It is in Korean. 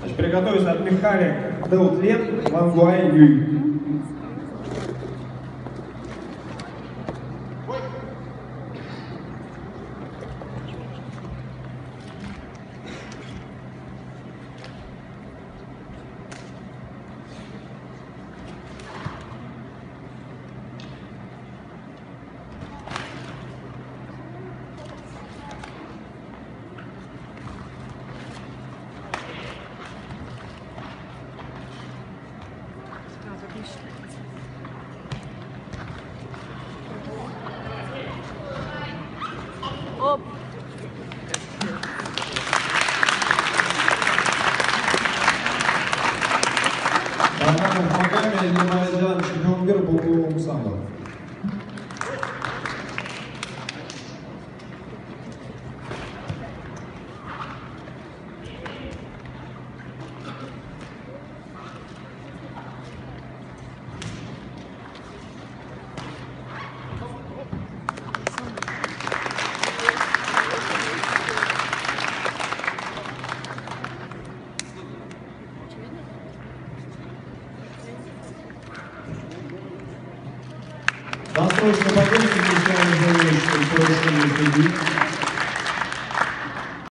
Значит, приготовиться от Михаля Деутлет Вангуай Юй. Up. 마지막으로 관광에 이용하는 시 보고 묵상합니다. Досрочно покончить, если вы не порушили судьи.